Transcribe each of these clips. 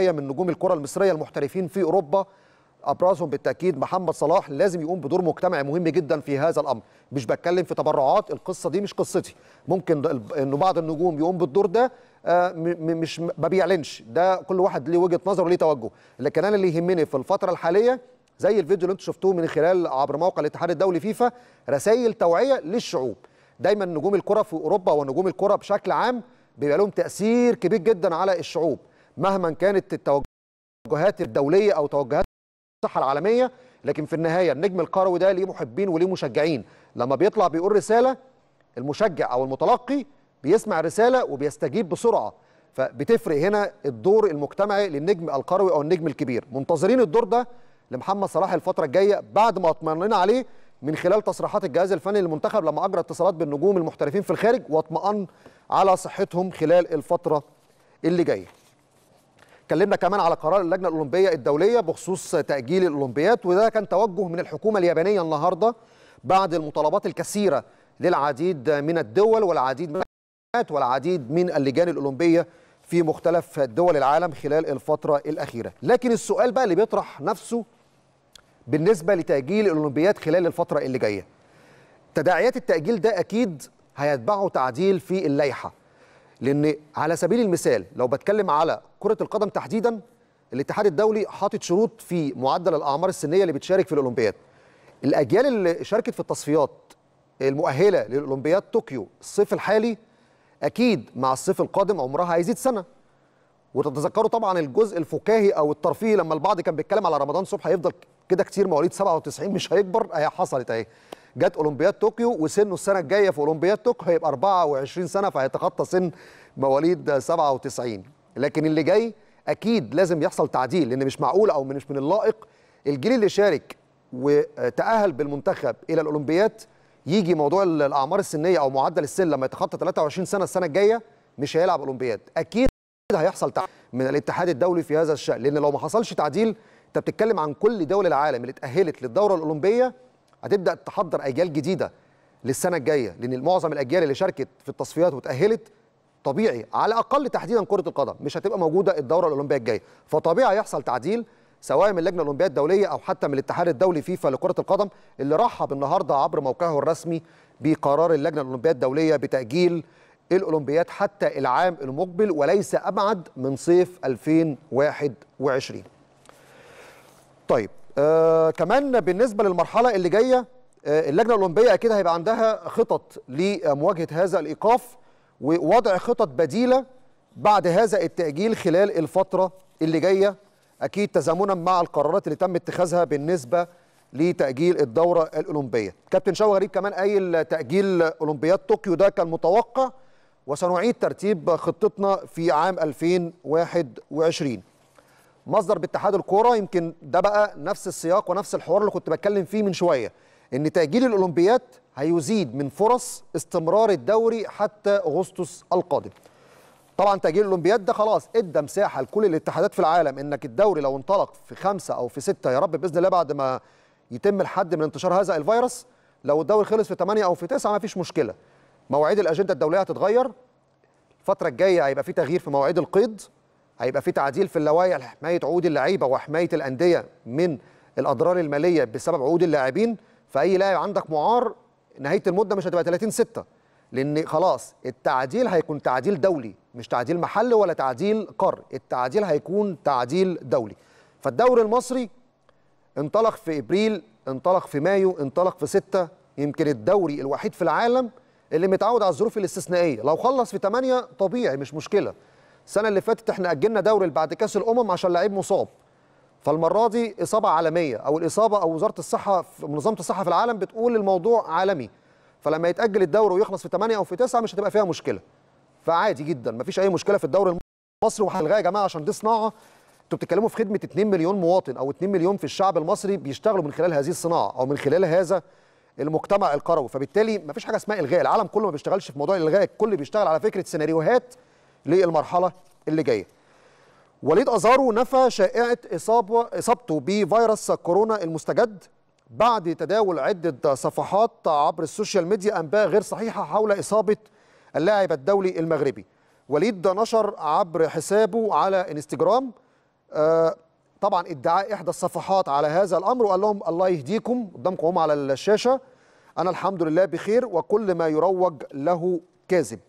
من نجوم الكرة المصرية المحترفين في أوروبا. أبرزهم بالتأكيد محمد صلاح لازم يقوم بدور مجتمعي مهم جدا في هذا الأمر. مش بتكلم في تبرعات القصة دي مش قصتي. ممكن إنه بعض النجوم يقوم بالدور ده آه، مش ما بيعلنش. ده كل واحد ليه وجهة نظر وليه توجه. لكن أنا اللي يهمني في الفترة الحالية زي الفيديو اللي أنتم شفتوه من خلال عبر موقع الاتحاد الدولي فيفا رسائل توعية للشعوب. دايما نجوم الكرة في أوروبا ونجوم الكرة بشكل عام بيبقى لهم تأثير كبير جدا على الشعوب. مهما كانت التوجهات الدولية أو توجهات الصحة العالمية لكن في النهاية النجم الكروي ده ليه محبين وليه مشجعين. لما بيطلع بيقول رسالة المشجع أو المتلقي بيسمع الرسالة وبيستجيب بسرعة. فبتفرق هنا الدور المجتمعي للنجم الكروي أو النجم الكبير. منتظرين الدور ده لمحمد صلاح الفترة الجاية بعد ما اطمئننا عليه من خلال تصريحات الجهاز الفني للمنتخب لما أجرى اتصالات بالنجوم المحترفين في الخارج واطمأن على صحتهم خلال الفترة اللي جاية. اتكلمنا كمان على قرار اللجنة الأولمبية الدولية بخصوص تأجيل الأولمبياد وده كان توجه من الحكومة اليابانية النهارده بعد المطالبات الكثيرة للعديد من الدول والعديد من والعديد من اللجان الأولمبية في مختلف دول العالم خلال الفترة الأخيرة. لكن السؤال بقى اللي بيطرح نفسه بالنسبة لتأجيل الأولمبياد خلال الفترة اللي جاية. تداعيات التأجيل ده أكيد هيتبعه تعديل في اللائحة. لأن على سبيل المثال لو بتكلم على كرة القدم تحديدا الاتحاد الدولي حاطط شروط في معدل الأعمار السنية اللي بتشارك في الأولمبياد. الأجيال اللي شاركت في التصفيات المؤهلة للأولمبياد طوكيو الصيف الحالي أكيد مع الصيف القادم عمرها هيزيد سنة. وتتذكروا طبعا الجزء الفكاهي أو الترفيهي لما البعض كان بيتكلم على رمضان صبحي هيفضل كده كتير مواليد 97 مش هيكبر هي حصلت أهي. جت أولمبياد طوكيو وسنه السنة الجاية في أولمبياد طوكيو هيبقى 24 سنة فهيتخطى سن مواليد 97 لكن اللي جاي أكيد لازم يحصل تعديل لأن مش معقول أو مش من اللائق الجيل اللي شارك وتأهل بالمنتخب إلى الأولمبياد يجي موضوع الأعمار السنية أو معدل السن لما يتخطى 23 سنة السنة الجاية مش هيلعب أولمبياد. أكيد هيحصل تعديل من الاتحاد الدولي في هذا الشأن لأن لو ما حصلش تعديل أنت بتتكلم عن كل دول العالم اللي اتاهلت للدورة الأولمبية هتبدأ تحضر أجيال جديدة للسنة الجاية لأن معظم الأجيال اللي شاركت في التصفيات وتأهلت طبيعي على الأقل تحديدا كرة القدم مش هتبقى موجودة الدورة الأولمبية الجاية. فطبيعي هيحصل تعديل سواء من اللجنة الأولمبية الدولية أو حتى من الاتحاد الدولي فيفا لكرة القدم اللي رحب النهارده عبر موقعه الرسمي بقرار اللجنة الأولمبية الدولية بتأجيل الاولمبياد حتى العام المقبل وليس أبعد من صيف 2021 طيب آه كمان بالنسبة للمرحلة اللي جاية آه اللجنة الأولمبية أكيد هيبقى عندها خطط لمواجهة هذا الإيقاف ووضع خطط بديلة بعد هذا التأجيل خلال الفترة اللي جاية. أكيد تزامنا مع القرارات اللي تم اتخاذها بالنسبة لتأجيل الدورة الأولمبية. كابتن شوقي غريب كمان قايل تأجيل اولمبياد طوكيو ده كان متوقع وسنعيد ترتيب خطتنا في عام 2021 مصدر باتحاد الكورة. يمكن ده بقى نفس السياق ونفس الحوار اللي كنت بتكلم فيه من شوية إن تأجيل الأولمبياد هيزيد من فرص استمرار الدوري حتى أغسطس القادم. طبعا تأجيل الأولمبياد ده خلاص إدى مساحة لكل الاتحادات في العالم إنك الدوري لو انطلق في خمسة أو في ستة يا رب بإذن الله بعد ما يتم الحد من انتشار هذا الفيروس. لو الدوري خلص في 8 أو في 9 ما فيش مشكلة. مواعيد الأجندة الدولية هتتغير. الفترة الجاية هيبقى في تغيير في مواعيد القيد. هيبقى في تعديل في اللوائح لحماية عقود اللعيبة وحماية الأندية من الأضرار المالية بسبب عقود اللاعبين. فأي لاعب عندك معار نهاية المدة مش هتبقى 30 6 لأن خلاص التعديل هيكون تعديل دولي مش تعديل محلي ولا تعديل قار التعديل هيكون تعديل دولي. فالدوري المصري انطلق في إبريل انطلق في مايو انطلق في 6 يمكن الدوري الوحيد في العالم اللي متعود على الظروف الاستثنائية. لو خلص في 8 طبيعي مش مشكلة. السنة اللي فاتت إحنا أجلنا دوري بعد كأس الأمم عشان لعيب مصاب. فالمرة دي إصابة عالمية أو الإصابة أو وزارة الصحة في منظمة الصحة في العالم بتقول الموضوع عالمي. فلما يتأجل الدوري ويخلص في 8 أو في 9 مش هتبقى فيها مشكلة. فعادي جدا مفيش أي مشكلة في الدوري المصري. وهنلغاها يا جماعة عشان دي صناعة أنتوا بتتكلموا في خدمة 2 مليون مواطن أو 2 مليون في الشعب المصري بيشتغلوا من خلال هذه الصناعة أو من خلال هذا المجتمع القروي. فبالتالي مفيش حاجة اسمها إلغاء. العالم كله ما بيشتغلش في موضوع الإلغاء. الكل بيشتغل على فكرة سيناريوهات للمرحلة اللي جاية. وليد ازارو نفى شائعة اصابه إصابته بفيروس كورونا المستجد بعد تداول عدة صفحات عبر السوشيال ميديا أنباء غير صحيحة حول إصابة اللاعب الدولي المغربي. وليد نشر عبر حسابه على إنستجرام آه، طبعا ادعاء إحدى الصفحات على هذا الأمر وقال لهم الله يهديكم قدامكم هم على الشاشة. أنا الحمد لله بخير وكل ما يروج له كاذب.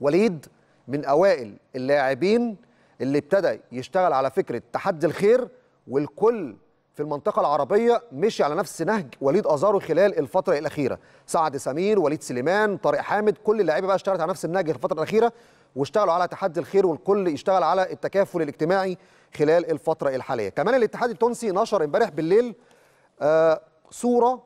وليد من أوائل اللاعبين اللي ابتدى يشتغل على فكرة تحدي الخير والكل في المنطقة العربية مشي على نفس نهج وليد أزارو خلال الفترة الأخيرة. سعد سمير وليد سليمان طارق حامد كل اللعيبة بقى اشتغلت على نفس النهج الفترة الأخيرة واشتغلوا على تحدي الخير والكل يشتغل على التكافل الاجتماعي خلال الفترة الحالية. كمان الاتحاد التونسي نشر امبارح بالليل آه صورة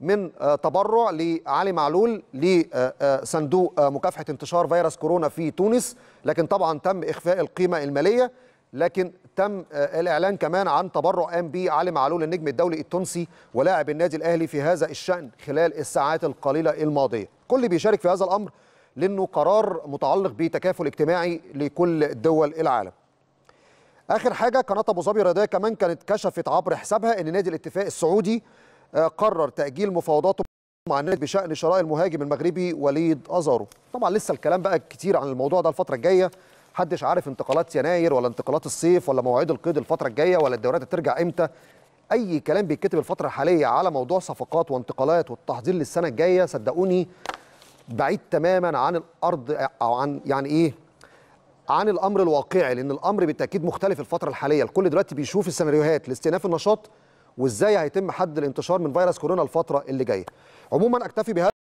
من آه تبرع لعلي معلول لصندوق آه مكافحة انتشار فيروس كورونا في تونس. لكن طبعا تم إخفاء القيمة المالية. لكن تم الإعلان كمان عن تبرع قام به علي معلول النجم الدولي التونسي ولاعب النادي الأهلي في هذا الشأن خلال الساعات القليلة الماضية. كل بيشارك في هذا الأمر لأنه قرار متعلق بتكافل اجتماعي لكل دول العالم. آخر حاجة قناة أبو ظبي الرياضيه كمان كانت كشفت عبر حسابها إن نادي الاتفاق السعودي قرر تأجيل مفاوضاته مع النادي بشأن شراء المهاجم المغربي وليد أزارو. طبعا لسه الكلام بقى كتير عن الموضوع ده الفترة الجاية. محدش عارف انتقالات يناير ولا انتقالات الصيف ولا مواعيد القيد الفترة الجاية ولا الدوريات هترجع إمتى. أي كلام بيتكتب الفترة الحالية على موضوع صفقات وانتقالات والتحضير للسنة الجاية صدقوني بعيد تماما عن الأرض أو عن يعني إيه؟ عن الأمر الواقعي لأن الأمر بالتأكيد مختلف الفترة الحالية. الكل دلوقتي بيشوف السيناريوهات لاستئناف النشاط وازاي هيتم حد الانتشار من فيروس كورونا الفترة اللي جاية. عموما أكتفي بهذا